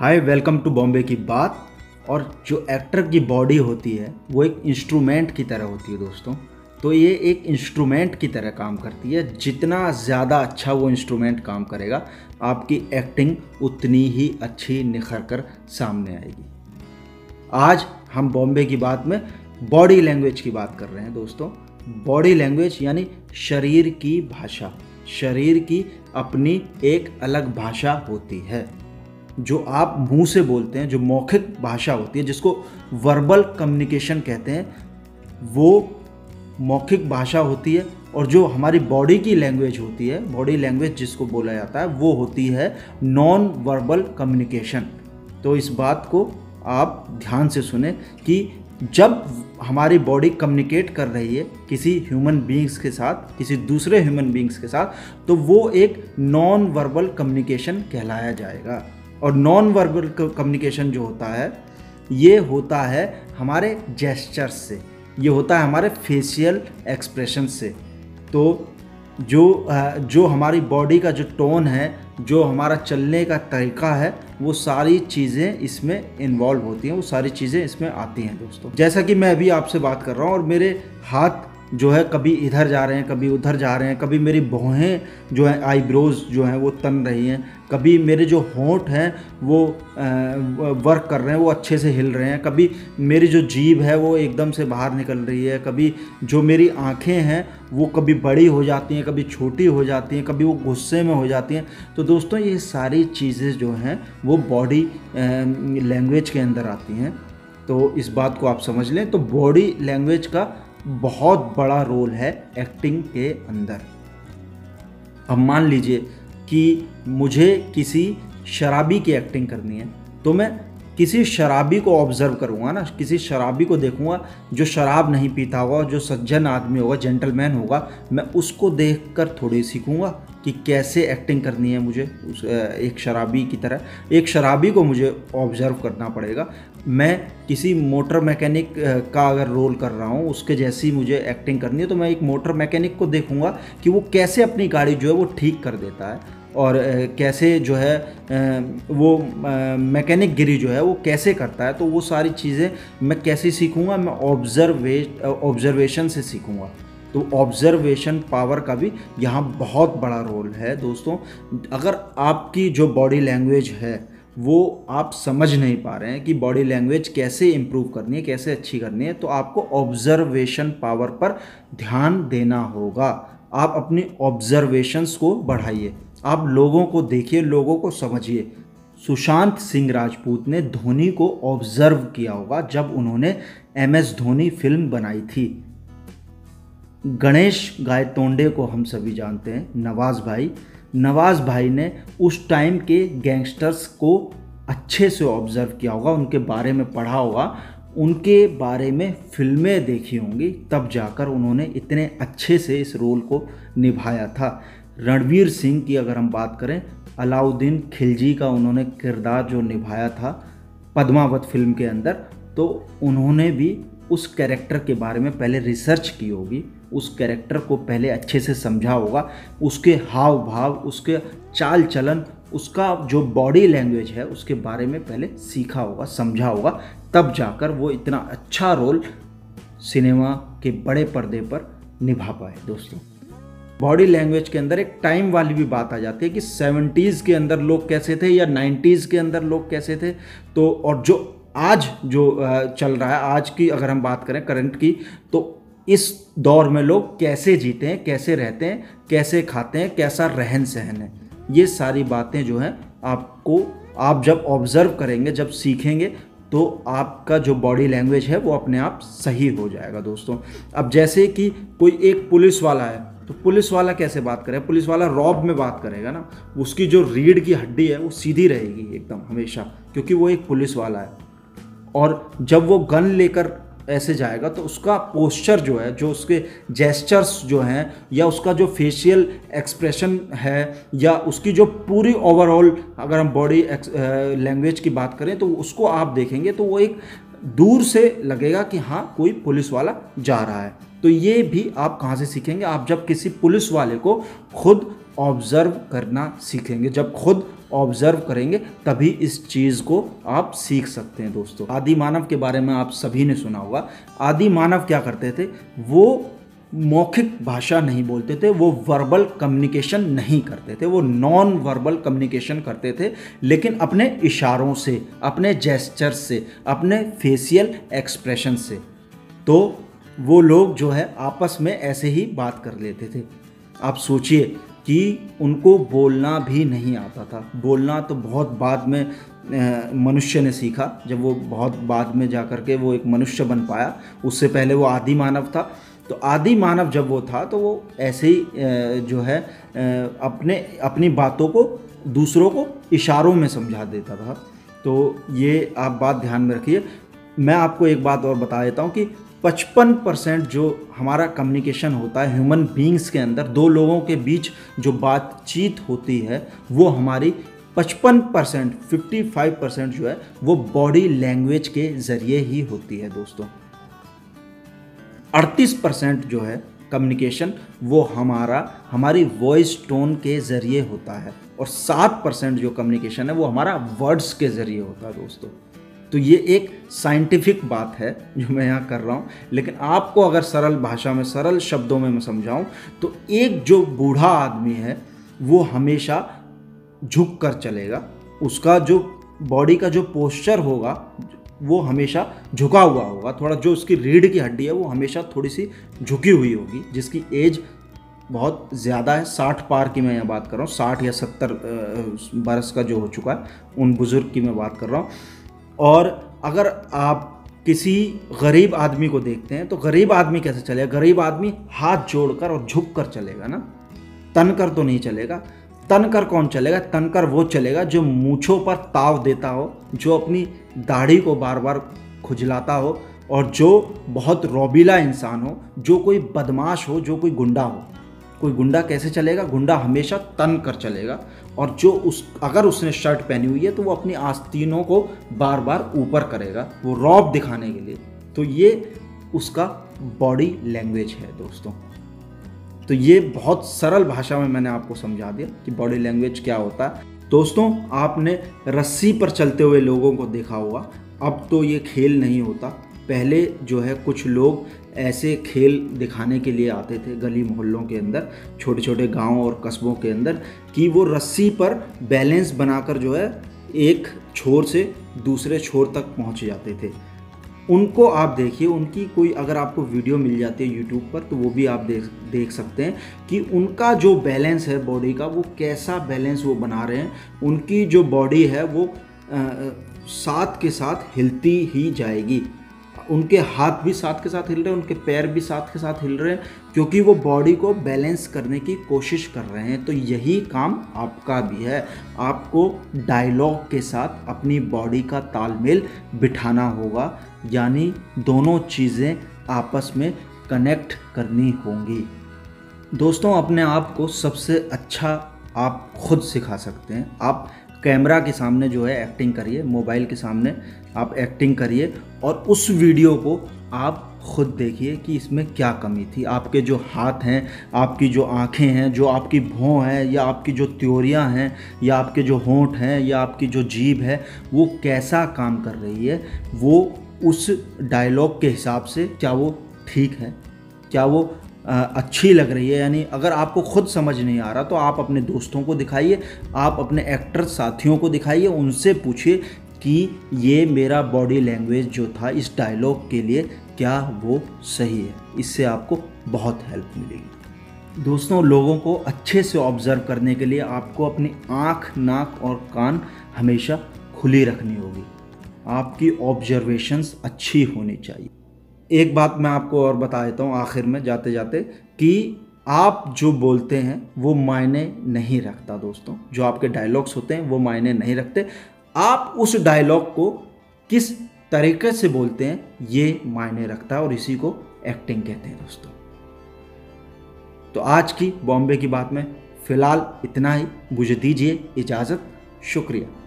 Hi, welcome to Bombay की बात। और जो एक्टर की बॉडी होती है, वो एक इंस्ट्रूमेंट की तरह होती है दोस्तों। तो ये एक इंस्ट्रूमेंट की तरह काम करती है। जितना ज़्यादा अच्छा वो इंस्ट्रूमेंट काम करेगा, आपकी एक्टिंग उतनी ही अच्छी निखर कर सामने आएगी। आज हम बॉम्बे की बात में बॉडी लैंग्वेज की बात कर रहे हैं दोस्तों। बॉडी लैंग्वेज यानी शरीर की भाषा। शरीर की अपनी एक अलग भाषा होती है। जो आप मुँह से बोलते हैं, जो मौखिक भाषा होती है, जिसको वर्बल कम्युनिकेशन कहते हैं, वो मौखिक भाषा होती है और जो हमारी बॉडी की लैंग्वेज होती है बॉडी लैंग्वेज जिसको बोला जाता है, वो होती है नॉन वर्बल कम्युनिकेशन तो इस बात को आप ध्यान से सुने कि जब हमारी बॉडी कम्युनिकेट कर रही है किसी ह्यूमन बींग्स के साथ, किसी दूसरे ह्यूमन बींग्स के साथ तो वो एक नॉन वर्बल कम्युनिकेशन कहलाया जाएगा. और नॉन वर्बल कम्युनिकेशन जो होता है, ये होता है हमारे जेस्चर्स से। ये होता है हमारे फेशियल एक्सप्रेशन से। तो जो जो हमारी बॉडी का जो टोन है, जो हमारा चलने का तरीका है, वो सारी चीज़ें इसमें इन्वॉल्व होती हैं, वो सारी चीज़ें इसमें आती हैं दोस्तों। जैसा कि मैं अभी आपसे बात कर रहा हूँ और मेरे हाथ जो है कभी इधर जा रहे हैं, कभी उधर जा रहे हैं, कभी मेरी भौहें जो हैं आईब्रोज जो हैं, वो तन रही हैं, कभी मेरे जो होंठ हैं, वो वर्क कर रहे हैं, वो अच्छे से हिल रहे हैं, कभी मेरी जो जीभ है, वो एकदम से बाहर निकल रही है, कभी जो मेरी आँखें हैं, वो कभी बड़ी हो जाती हैं, कभी छोटी हो जाती हैं, कभी वो गुस्से में हो जाती हैं। तो दोस्तों, ये सारी चीज़ें जो हैं, वो बॉडी लैंग्वेज के अंदर आती हैं। तो इस बात को आप समझ लें तो बॉडी लैंग्वेज का बहुत बड़ा रोल है एक्टिंग के अंदर। अब मान लीजिए कि मुझे किसी शराबी की एक्टिंग करनी है तो मैं किसी शराबी को ऑब्ज़र्व करूँगा ना, किसी शराबी को देखूँगा, जो शराब नहीं पीता होगा, जो सज्जन आदमी होगा जेंटलमैन होगा, मैं उसको देख कर थोड़ी सीखूँगा कि कैसे एक्टिंग करनी है मुझे, उस एक शराबी की तरह। एक शराबी को मुझे ऑब्ज़र्व करना पड़ेगा मैं किसी मोटर मैकेनिक का अगर रोल कर रहा हूँ, उसके जैसी मुझे एक्टिंग करनी है तो मैं एक मोटर मैकेनिक को देखूँगा कि वो कैसे अपनी गाड़ी जो है वो ठीक कर देता है और कैसे जो है वो मैकेनिक गिरी जो है वो कैसे करता है। तो वो सारी चीज़ें मैं कैसे सीखूँगा? मैं ऑब्ज़र्वे ऑब्ज़र्वेशन से सीखूँगा। तो ऑब्ज़र्वेशन पावर का भी यहाँ बहुत बड़ा रोल है दोस्तों। अगर आपकी जो बॉडी लैंग्वेज है वो आप समझ नहीं पा रहे हैं कि बॉडी लैंग्वेज कैसे इम्प्रूव करनी है, कैसे अच्छी करनी है तो आपको ऑब्ज़र्वेशन पावर पर ध्यान देना होगा। आप अपनी ऑब्ज़र्वेशंस को बढ़ाइए। आप लोगों को देखिए, लोगों को समझिए। सुशांत सिंह राजपूत ने धोनी को ऑब्ज़र्व किया होगा जब उन्होंने एम एस धोनी फ़िल्म बनाई थी। गणेश गायतोंडे को हम सभी जानते हैं। नवाज़ भाई नवाज़ भाई ने उस टाइम के गैंगस्टर्स को अच्छे से ऑब्ज़र्व किया होगा, उनके बारे में पढ़ा होगा, उनके बारे में फ़िल्में देखी होंगी, तब जाकर उन्होंने इतने अच्छे से इस रोल को निभाया था। रणवीर सिंह की अगर हम बात करें, अलाउद्दीन खिलजी का उन्होंने किरदार जो निभाया था पद्मावत फ़िल्म के अंदर तो उन्होंने भी उस कैरेक्टर के बारे में पहले रिसर्च की होगी। उस कैरेक्टर को पहले अच्छे से समझा होगा। उसके हाव भाव उसके चाल चलन उसका जो बॉडी लैंग्वेज है, उसके बारे में पहले सीखा होगा, समझा होगा। तब जाकर वो इतना अच्छा रोल सिनेमा के बड़े पर्दे पर निभा पाए दोस्तों। बॉडी लैंग्वेज के अंदर एक टाइम वाली भी बात आ जाती है कि सेवेंटीज़ के अंदर लोग कैसे थे या नाइन्टीज़ के अंदर लोग कैसे थे। तो और जो आज जो चल रहा है, आज की अगर हम बात करें करंट की तो इस दौर में लोग कैसे जीते हैं, कैसे रहते हैं, कैसे खाते हैं, कैसा रहन सहन है। ये सारी बातें जो हैं, आपको, आप जब ऑब्ज़र्व करेंगे, जब सीखेंगे तो आपका जो बॉडी लैंग्वेज है, वो अपने आप सही हो जाएगा दोस्तों। अब जैसे कि कोई एक पुलिस वाला है तो पुलिस वाला कैसे बात करे पुलिस वाला रॉब में बात करेगा ना, उसकी जो रीढ़ की हड्डी है, वो सीधी रहेगी एकदम, हमेशा, क्योंकि वो एक पुलिस वाला है। और जब वो गन लेकर ऐसे जाएगा तो उसका पोस्चर जो है, जो उसके जेस्चर्स जो हैं, या उसका जो फेशियल एक्सप्रेशन है, या उसकी जो पूरी ओवरऑल अगर हम बॉडी लैंग्वेज की बात करें तो उसको आप देखेंगे तो वो एक दूर से लगेगा कि हाँ कोई पुलिस वाला जा रहा है। तो ये भी आप कहाँ से सीखेंगे? आप जब किसी पुलिस वाले को खुद ऑब्ज़र्व करना सीखेंगे। जब खुद ऑब्ज़र्व करेंगे, तभी इस चीज़ को आप सीख सकते हैं दोस्तों। आदि मानव के बारे में आप सभी ने सुना होगा। आदि मानव क्या करते थे? वो मौखिक भाषा नहीं बोलते थे, वो वर्बल कम्युनिकेशन नहीं करते थे, वो नॉन वर्बल कम्युनिकेशन करते थे, लेकिन अपने इशारों से, अपने जेस्चर से, अपने फेशियल एक्सप्रेशन से। तो वो लोग जो है, आपस में ऐसे ही बात कर लेते थे। आप सोचिए कि उनको बोलना भी नहीं आता था। बोलना तो बहुत बाद में मनुष्य ने सीखा। जब वो बहुत बाद में जा कर के वो एक मनुष्य बन पाया, उससे पहले वो आदि मानव था। तो आदि मानव जब वो था तो वो ऐसे ही जो है अपने, अपनी बातों को दूसरों को इशारों में समझा देता था। तो ये आप बात ध्यान में रखिए। मैं आपको एक बात और बता देता हूँ कि 55 परसेंट जो हमारा कम्युनिकेशन होता है ह्यूमन बींग्स के अंदर, दो लोगों के बीच जो बातचीत होती है, वो हमारी 55 परसेंट फिफ्टी फाइव परसेंट जो है, वो बॉडी लैंग्वेज के ज़रिए ही होती है दोस्तों। 38 परसेंट जो है कम्युनिकेशन वो हमारा, हमारी वॉइस टोन के ज़रिए होता है। और सात परसेंट जो कम्युनिकेशन है, वो हमारा वर्ड्स के ज़रिए होता है दोस्तों। तो ये एक साइंटिफिक बात है जो मैं यहाँ कर रहा हूँ। लेकिन आपको अगर सरल भाषा में, सरल शब्दों में मैं समझाऊँ तो एक जो बूढ़ा आदमी है, वो हमेशा झुक कर चलेगा। उसका जो बॉडी का जो पोस्चर होगा, वो हमेशा झुका हुआ होगा। थोड़ा जो उसकी रीढ़ की हड्डी है, वो हमेशा थोड़ी सी झुकी हुई होगी, जिसकी एज बहुत ज़्यादा है। साठ पार की मैं यहाँ बात कर रहा हूँ, साठ या सत्तर बरस का जो हो चुका है, उन बुज़ुर्ग की मैं बात कर रहा हूँ। और अगर आप किसी गरीब आदमी को देखते हैं तो गरीब आदमी कैसे चलेगा? गरीब आदमी हाथ जोड़कर और झुक कर चलेगा ना? तन कर तो नहीं चलेगा। तन कर कौन चलेगा? तन कर वो चलेगा जो मूछों पर ताव देता हो, जो अपनी दाढ़ी को बार बार खुजलाता हो और जो बहुत रोबीला इंसान हो, जो कोई बदमाश हो, जो कोई गुंडा हो। कोई गुंडा कैसे चलेगा? गुंडा हमेशा तन कर चलेगा। और जो उस, अगर उसने शर्ट पहनी हुई है तो वो अपनी आस्तीनों को बार बार ऊपर करेगा, वो रॉब दिखाने के लिए। तो ये उसका बॉडी लैंग्वेज है दोस्तों। तो ये बहुत सरल भाषा में मैंने आपको समझा दिया कि बॉडी लैंग्वेज क्या होता है। दोस्तों, आपने रस्सी पर चलते हुए लोगों को देखा होगा। अब तो ये खेल नहीं होता। पहले जो है कुछ लोग ऐसे खेल दिखाने के लिए आते थे गली मोहल्लों के अंदर छोटे छोटे गाँव और कस्बों के अंदर कि वो रस्सी पर बैलेंस बनाकर जो है एक छोर से दूसरे छोर तक पहुँच जाते थे। उनको आप देखिए उनकी कोई अगर आपको वीडियो मिल जाती है यूट्यूब पर तो वो भी आप देख देख सकते हैं कि उनका जो बैलेंस है बॉडी का वो कैसा बैलेंस वो बना रहे हैं। उनकी जो बॉडी है वो आ, साथ के साथ हिलती ही जाएगी। उनके हाथ भी साथ के साथ हिल रहे हैं, उनके पैर भी साथ के साथ हिल रहे हैं, क्योंकि वो बॉडी को बैलेंस करने की कोशिश कर रहे हैं। तो यही काम आपका भी है। आपको डायलॉग के साथ अपनी बॉडी का तालमेल बिठाना होगा, यानी दोनों चीज़ें आपस में कनेक्ट करनी होंगी। दोस्तों, अपने आप को सबसे अच्छा आप खुद सिखा सकते हैं। आप कैमरा के सामने जो है एक्टिंग करिए मोबाइल के सामने आप एक्टिंग करिए और उस वीडियो को आप खुद देखिए कि इसमें क्या कमी थी। आपके जो हाथ हैं, आपकी जो आँखें हैं, जो आपकी भौं हैं, या आपकी जो त्योरियाँ हैं, या आपके जो होंठ हैं, या आपकी जो जीभ है, वो कैसा काम कर रही है, वो उस डायलॉग के हिसाब से क्या वो ठीक है, क्या वो अच्छी लग रही है, यानी अगर आपको खुद समझ नहीं आ रहा तो आप अपने दोस्तों को दिखाइए, आप अपने एक्टर साथियों को दिखाइए, उनसे पूछिए कि ये मेरा बॉडी लैंग्वेज जो था, इस डायलॉग के लिए क्या वो सही है? इससे आपको बहुत हेल्प मिलेगी। दोस्तों, लोगों को अच्छे से ऑब्ज़र्व करने के लिए आपको अपनी आँख, नाक और कान हमेशा खुली रखनी होगी। आपकी ऑब्जर्वेशंस अच्छी होनी चाहिए। एक बात मैं आपको और बता देता हूँ आखिर में, जाते जाते, कि आप जो बोलते हैं, वो मायने नहीं रखता दोस्तों। जो आपके डायलॉग्स होते हैं, वो मायने नहीं रखते। आप उस डायलॉग को किस तरीके से बोलते हैं, ये मायने रखता है और इसी को एक्टिंग कहते हैं दोस्तों। तो आज की बॉम्बे की बात में फ़िलहाल इतना ही। मुझे दीजिए इजाज़त। शुक्रिया।